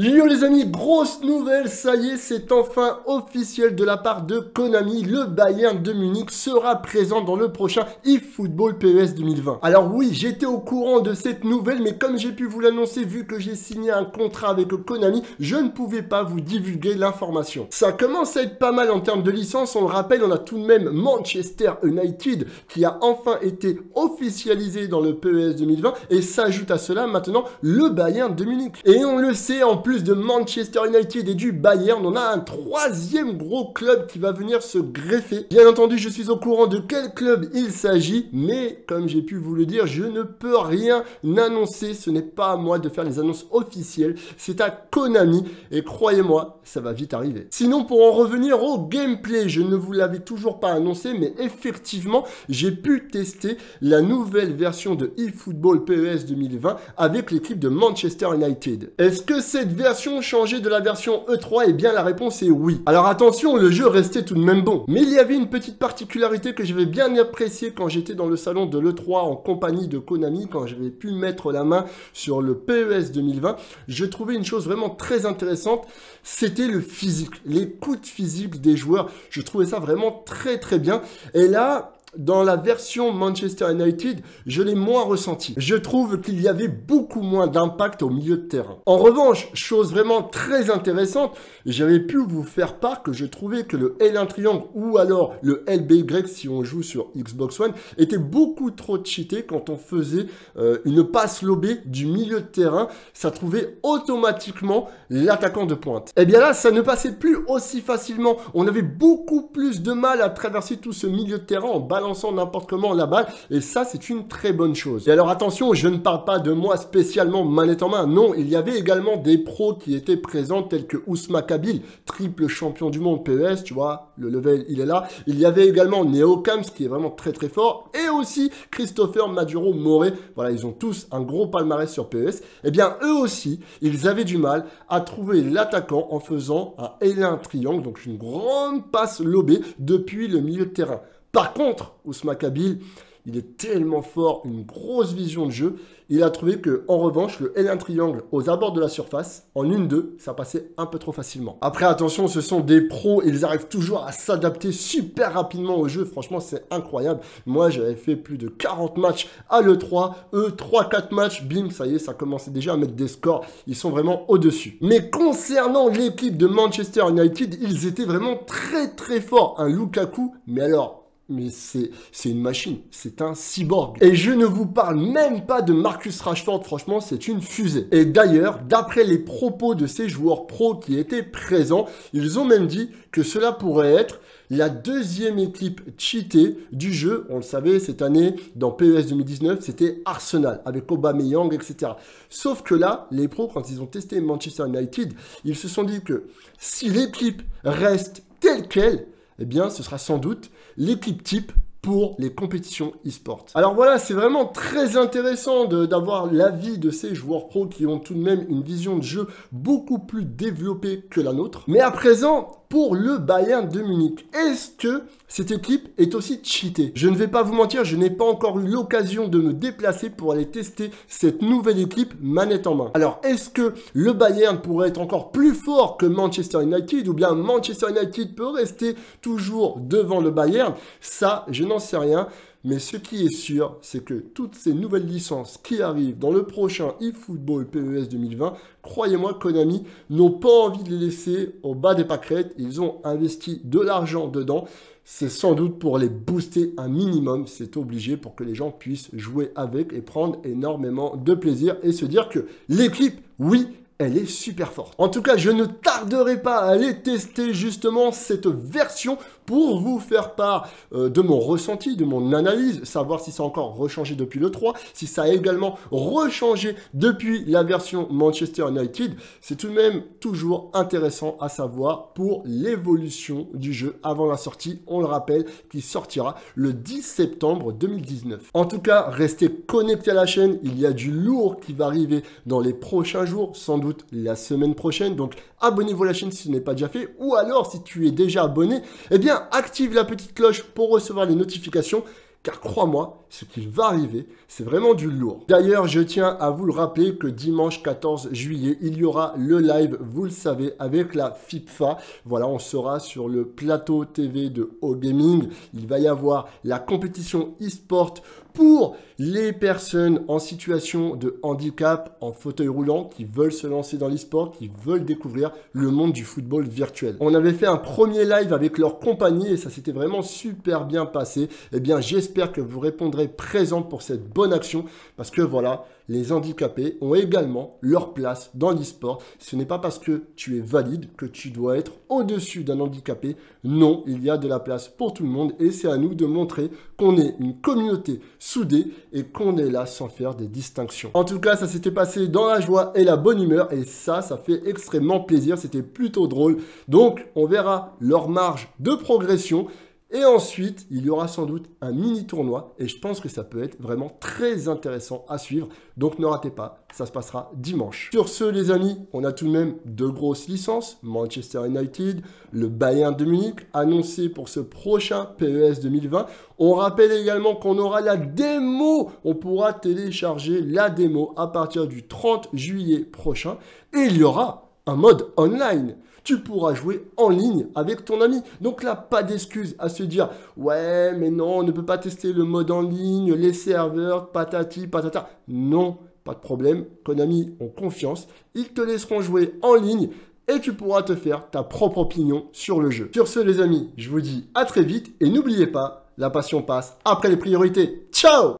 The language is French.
Yo les amis, grosse nouvelle, ça y est, c'est enfin officiel de la part de Konami, le Bayern de Munich sera présent dans le prochain eFootball PES 2020. Alors oui, j'étais au courant de cette nouvelle, mais comme j'ai pu vous l'annoncer, vu que j'ai signé un contrat avec Konami, je ne pouvais pas vous divulguer l'information. Ça commence à être pas mal en termes de licence, on le rappelle, on a tout de même Manchester United qui a enfin été officialisé dans le PES 2020, et s'ajoute à cela maintenant le Bayern de Munich. Et on le sait, en plus de Manchester United et du Bayern, on a un troisième gros club qui va venir se greffer. Bien entendu, je suis au courant de quel club il s'agit, mais comme j'ai pu vous le dire, je ne peux rien annoncer. Ce n'est pas à moi de faire les annonces officielles, c'est à Konami. Et croyez-moi, ça va vite arriver. Sinon, pour en revenir au gameplay, je ne vous l'avais toujours pas annoncé, mais effectivement, j'ai pu tester la nouvelle version de eFootball PES 2020 avec l'équipe de Manchester United. Est-ce que version changée de la version E3 Eh bien la réponse est oui. Alors attention, le jeu restait tout de même bon. Mais il y avait une petite particularité que j'avais bien appréciée quand j'étais dans le salon de l'E3 en compagnie de Konami, quand j'avais pu mettre la main sur le PES 2020. Je trouvais une chose vraiment très intéressante, c'était le physique, les coups de physique des joueurs. Je trouvais ça vraiment très très bien. Et là, dans la version Manchester United, je l'ai moins ressenti. Je trouve qu'il y avait beaucoup moins d'impact au milieu de terrain. En revanche, chose vraiment très intéressante, j'avais pu vous faire part que je trouvais que le L1 triangle ou alors le LB si on joue sur Xbox One était beaucoup trop cheaté quand on faisait euh, une passe lobée du milieu de terrain. Ça trouvait automatiquement l'attaquant de pointe. Et eh bien là, ça ne passait plus aussi facilement. On avait beaucoup plus de mal à traverser tout ce milieu de terrain en bas balançant n'importe comment la balle. Et ça, c'est une très bonne chose. Et alors attention, je ne parle pas de moi spécialement manette en main. Non, il y avait également des pros qui étaient présents tels que Ousma Kabil, triple champion du monde PES, tu vois, le level il est là. Il y avait également Neo qui est vraiment très très fort. Et aussi Christopher Maduro Moré. Voilà, ils ont tous un gros palmarès sur PES. Eh bien, eux aussi, ils avaient du mal à trouver l'attaquant en faisant un L1 triangle, donc une grande passe lobée depuis le milieu de terrain. Par contre, Ousma Kabil, il est tellement fort, une grosse vision de jeu. Il a trouvé que, en revanche, le L1 triangle aux abords de la surface, en une 2 ça passait un peu trop facilement. Après, attention, ce sont des pros, ils arrivent toujours à s'adapter super rapidement au jeu. Franchement, c'est incroyable. Moi, j'avais fait plus de 40 matchs à l'E3. Eux, 3-4 matchs, bim, ça y est, ça commençait déjà à mettre des scores. Ils sont vraiment au-dessus. Mais concernant l'équipe de Manchester United, ils étaient vraiment très très forts. Un Lukaku, mais alors mais c'est une machine, c'est un cyborg. Et je ne vous parle même pas de Marcus Rashford, franchement, c'est une fusée. Et d'ailleurs, d'après les propos de ces joueurs pros qui étaient présents, ils ont même dit que cela pourrait être la deuxième équipe cheatée du jeu. On le savait, cette année, dans PES 2019, c'était Arsenal, avec Aubameyang, etc. Sauf que là, les pros, quand ils ont testé Manchester United, ils se sont dit que si l'équipe reste telle qu'elle, eh bien, ce sera sans doute l'équipe type pour les compétitions e-sport. Alors voilà, c'est vraiment très intéressant d'avoir l'avis de ces joueurs pros qui ont tout de même une vision de jeu beaucoup plus développée que la nôtre. Mais à présent, pour le Bayern de Munich. Est-ce que cette équipe est aussi cheatée? Je ne vais pas vous mentir, je n'ai pas encore eu l'occasion de me déplacer pour aller tester cette nouvelle équipe manette en main. Alors, est-ce que le Bayern pourrait être encore plus fort que Manchester United ou bien Manchester United peut rester toujours devant le Bayern? Ça, je n'en sais rien. Mais ce qui est sûr, c'est que toutes ces nouvelles licences qui arrivent dans le prochain eFootball PES 2020, croyez-moi, Konami n'ont pas envie de les laisser au bas des pâquerettes. Ils ont investi de l'argent dedans. C'est sans doute pour les booster un minimum, c'est obligé pour que les gens puissent jouer avec et prendre énormément de plaisir et se dire que l'équipe, oui, elle est super forte. En tout cas, je ne tarderai pas à aller tester justement cette version pour vous faire part euh, de mon ressenti, de mon analyse, savoir si ça a encore rechangé depuis le 3, si ça a également rechangé depuis la version Manchester United. C'est tout de même toujours intéressant à savoir pour l'évolution du jeu avant la sortie. On le rappelle, qui sortira le 10 septembre 2019. En tout cas, restez connectés à la chaîne. Il y a du lourd qui va arriver dans les prochains jours, sans doute la semaine prochaine. Abonnez-vous à la chaîne si ce n'est pas déjà fait. Ou alors si tu es déjà abonné, eh bien active la petite cloche pour recevoir les notifications. car crois-moi, ce qui va arriver, c'est vraiment du lourd. D'ailleurs, je tiens à vous le rappeler que dimanche 14 juillet, il y aura le live, vous le savez, avec la FIPFA. Voilà, on sera sur le plateau TV de O-Gaming. Il va y avoir la compétition e-sport pour les personnes en situation de handicap, en fauteuil roulant, qui veulent se lancer dans l'e-sport, qui veulent découvrir le monde du football virtuel. On avait fait un premier live avec leur compagnie et ça s'était vraiment super bien passé. Eh bien, j'espère que vous répondrez présent pour cette bonne action parce que voilà, les handicapés ont également leur place dans l'e-sport. Ce n'est pas parce que tu es valide que tu dois être au-dessus d'un handicapé. Non, il y a de la place pour tout le monde et c'est à nous de montrer qu'on est une communauté soudée et qu'on est là sans faire des distinctions. En tout cas, ça s'était passé dans la joie et la bonne humeur et ça, ça fait extrêmement plaisir. C'était plutôt drôle. Donc, on verra leur marge de progression. Et ensuite, il y aura sans doute un mini tournoi et je pense que ça peut être vraiment très intéressant à suivre. Donc ne ratez pas, ça se passera dimanche. Sur ce, les amis, on a tout de même deux grosses licences. Manchester United, le Bayern de Munich, annoncé pour ce prochain PES 2020. On rappelle également qu'on aura la démo. On pourra télécharger la démo à partir du 30 juillet prochain. Et il y aura un mode online tu pourras jouer en ligne avec ton ami. Donc là, pas d'excuse à se dire ouais, mais non, on ne peut pas tester le mode en ligne, les serveurs, patati, patata. Non, pas de problème. Konami ont confiance. Ils te laisseront jouer en ligne et tu pourras te faire ta propre opinion sur le jeu. Sur ce, les amis, je vous dis à très vite et n'oubliez pas, la passion passe après les priorités. Ciao